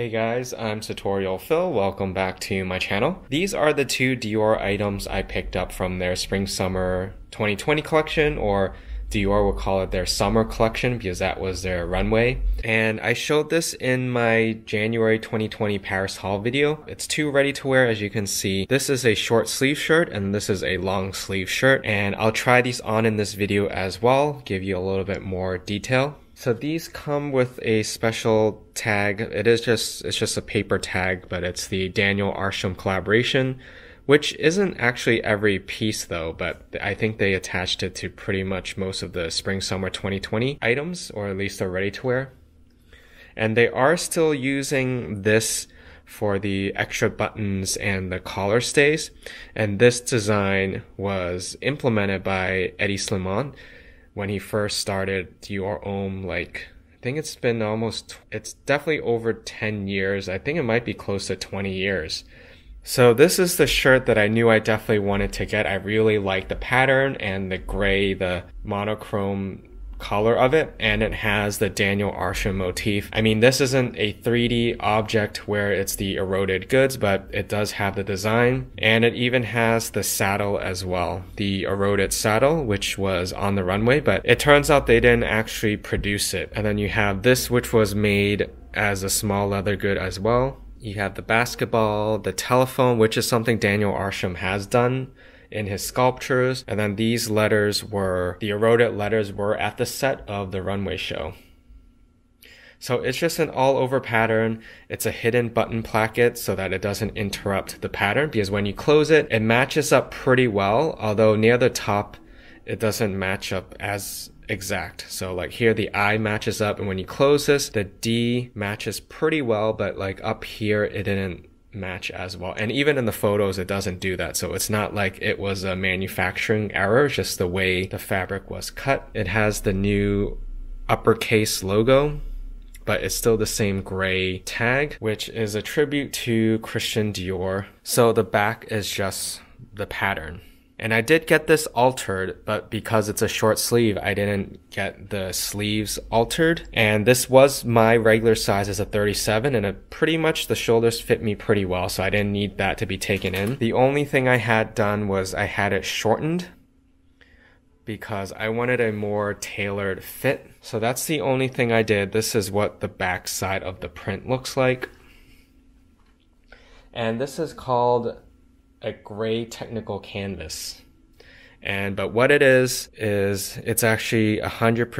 Hey guys, I'm Sartorial Phil. Welcome back to my channel. These are the two Dior items I picked up from their Spring Summer 2020 collection, or Dior will call it their summer collection because that was their runway. And I showed this in my January 2020 Paris haul video. It's two ready to wear as you can see. This is a short sleeve shirt and this is a long sleeve shirt. And I'll try these on in this video as well, give you a little bit more detail. So these come with a special tag. It is just it's just a paper tag, but it's the Daniel Arsham collaboration, which isn't actually every piece though, but I think they attached it to pretty much most of the spring summer 2020 items or at least the ready to wear. And they are still using this for the extra buttons and the collar stays. And this design was implemented by Hedi Slimane when he first started Dior Homme like I think it's been almost it's definitely over 10 years. I think it might be close to 20 years. So this is the shirt that I knew I definitely wanted to get. I really like the pattern and the gray, the monochrome color of it and it has the Daniel Arsham motif. I mean, this isn't a 3D object where it's the eroded goods, but it does have the design and it even has the saddle as well. The eroded saddle, which was on the runway, but it turns out they didn't actually produce it. And then you have this, which was made as a small leather good as well. You have the basketball, the telephone, which is something Daniel Arsham has done in his sculptures. And then these letters were, the eroded letters were at the set of the runway show. So it's just an all over pattern. It's a hidden button placket so that it doesn't interrupt the pattern because when you close it, it matches up pretty well. Although near the top, it doesn't match up as exact. So like here the I matches up and when you close this, the D matches pretty well, but like up here, it didn't match as well. And even in the photos, it doesn't do that. So it's not like it was a manufacturing error, just the way the fabric was cut. It has the new uppercase logo, but it's still the same gray tag, which is a tribute to Christian Dior. So the back is just the pattern. And I did get this altered, but because it's a short sleeve, I didn't get the sleeves altered. And this was my regular size as a 37 and it pretty much the shoulders fit me pretty well. So I didn't need that to be taken in. The only thing I had done was I had it shortened because I wanted a more tailored fit. So that's the only thing I did. This is what the back side of the print looks like. And this is called a gray technical canvas. And but what it is is it's actually 100%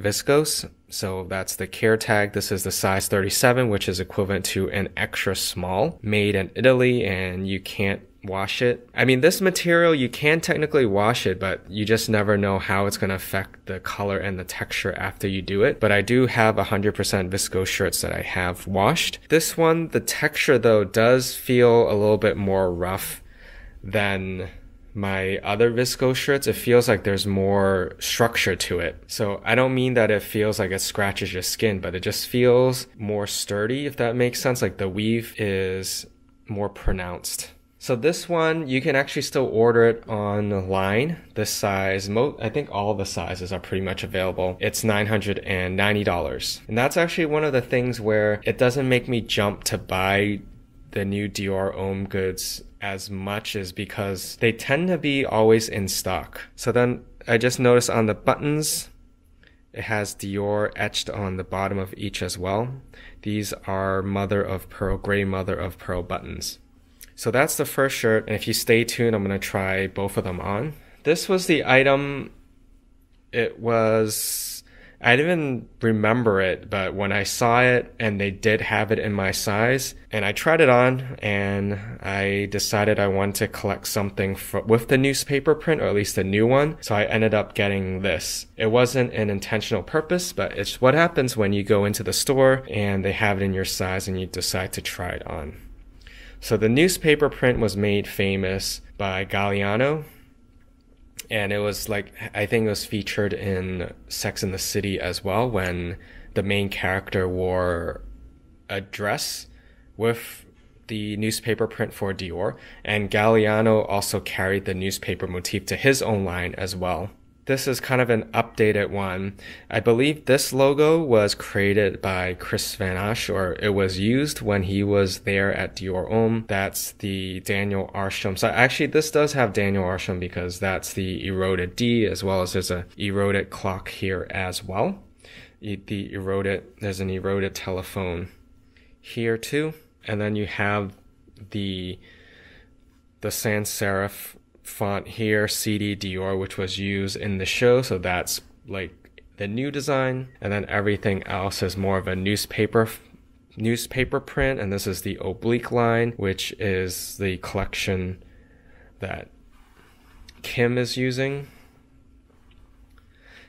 viscose. So that's the care tag. This is the size 37, which is equivalent to an extra small made in Italy and you can't wash it. I mean, this material, you can technically wash it, but you just never know how it's going to affect the color and the texture after you do it. But I do have 100% viscose shirts that I have washed. This one, the texture though does feel a little bit more rough than my other visco shirts, it feels like there's more structure to it. So I don't mean that it feels like it scratches your skin, but it just feels more sturdy, if that makes sense. Like the weave is more pronounced. So this one, you can actually still order it online. This size, mo- I think all the sizes are pretty much available. It's $990. And that's actually one of the things where it doesn't make me jump to buy the new Dior Homme goods as much is because they tend to be always in stock. So then I just noticed on the buttons, it has Dior etched on the bottom of each as well. These are mother of pearl, gray mother of pearl buttons. So that's the first shirt. And if you stay tuned, I'm going to try both of them on. This was the item. It was I didn't remember it, but when I saw it and they did have it in my size, and I tried it on, and I decided I wanted to collect something for, with the newspaper print, or at least a new one. So I ended up getting this. It wasn't an intentional purpose, but it's what happens when you go into the store and they have it in your size and you decide to try it on. So the newspaper print was made famous by Galliano, and it was like I think it was featured in Sex in the City as well when the main character wore a dress with the newspaper print for Dior, and Galliano also carried the newspaper motif to his own line as well. This is kind of an updated one. I believe this logo was created by Kris Van Assche, or it was used when he was there at Dior Homme. That's the Daniel Arsham. So actually, this does have Daniel Arsham because that's the eroded D, as well as there's a eroded clock here as well. The eroded, there's an eroded telephone here too, and then you have the the sans serif font here, CD Dior, which was used in the show. So that's like the new design. And then everything else is more of a newspaper newspaper print. And this is the oblique line, which is the collection that Kim is using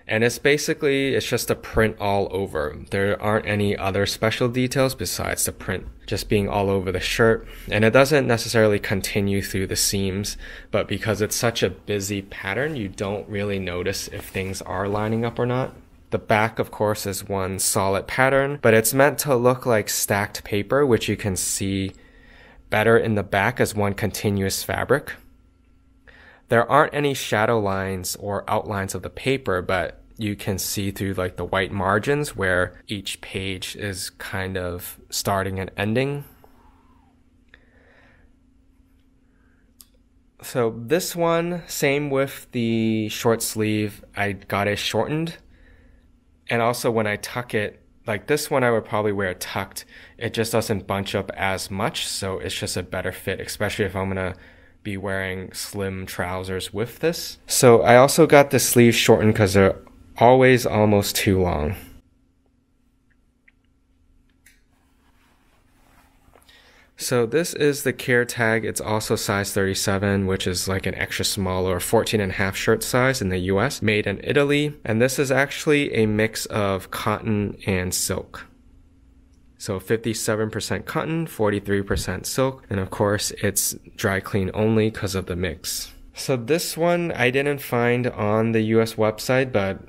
and it's basically it's just a print all over. There aren't any other special details besides the print just being all over the shirt. And it doesn't necessarily continue through the seams but because it's such a busy pattern you don't really notice if things are lining up or not. The back of course is one solid pattern but it's meant to look like stacked paper which you can see better in the back as one continuous fabric there aren't any shadow lines or outlines of the paper, but you can see through like the white margins where each page is kind of starting and ending. So this one, same with the short sleeve, I got it shortened. And also when I tuck it, like this one I would probably wear tucked. It just doesn't bunch up as much, so it's just a better fit, especially if I'm gonna be wearing slim trousers with this. So I also got the sleeves shortened because they're always almost too long. So this is the care tag. It's also size 37, which is like an extra small or 14 and a half shirt size in the US, made in Italy. And this is actually a mix of cotton and silk. So 57% cotton, 43% silk, and of course it's dry clean only because of the mix. So this one I didn't find on the US website, but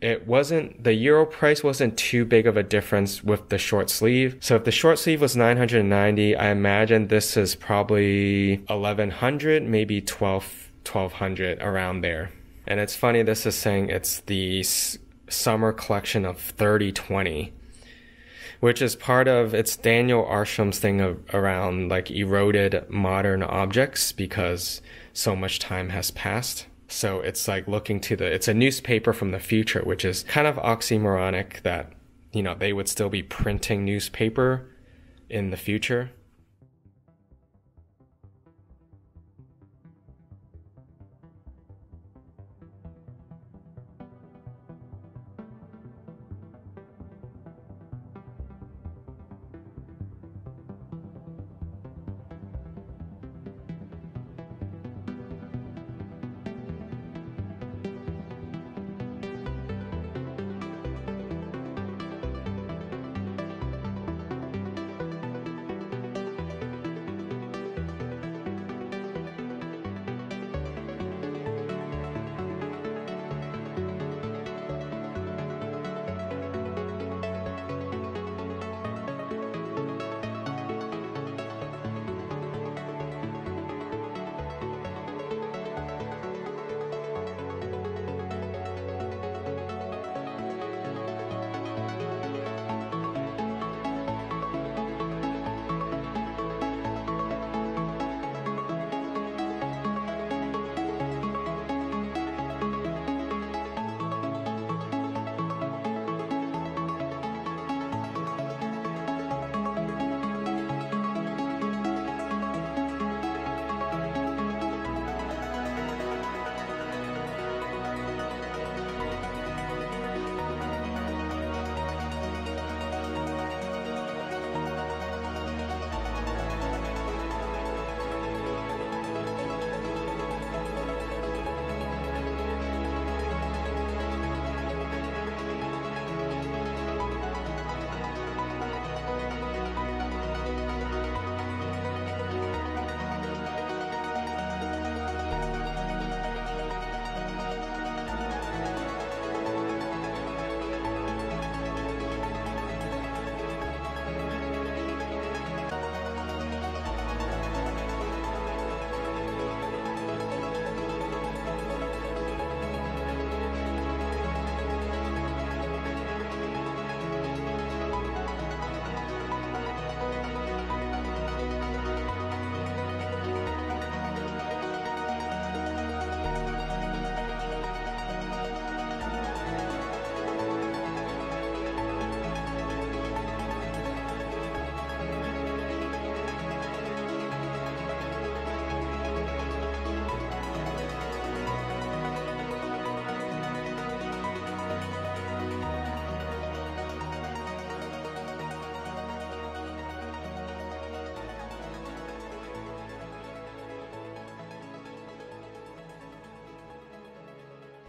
it wasn't the euro price wasn't too big of a difference with the short sleeve. So if the short sleeve was 990, I imagine this is probably 1100, maybe 12 1200 around there. And it's funny this is saying it's the summer collection of 3020 which is part of it's Daniel Arsham's thing of, around like eroded modern objects because so much time has passed. So it's like looking to the it's a newspaper from the future, which is kind of oxymoronic that you know they would still be printing newspaper in the future.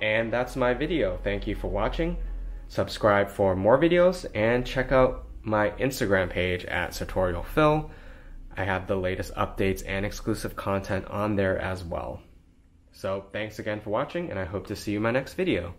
And that's my video. Thank you for watching. Subscribe for more videos and check out my Instagram page at Sartorial Phil. I have the latest updates and exclusive content on there as well. So thanks again for watching and I hope to see you in my next video.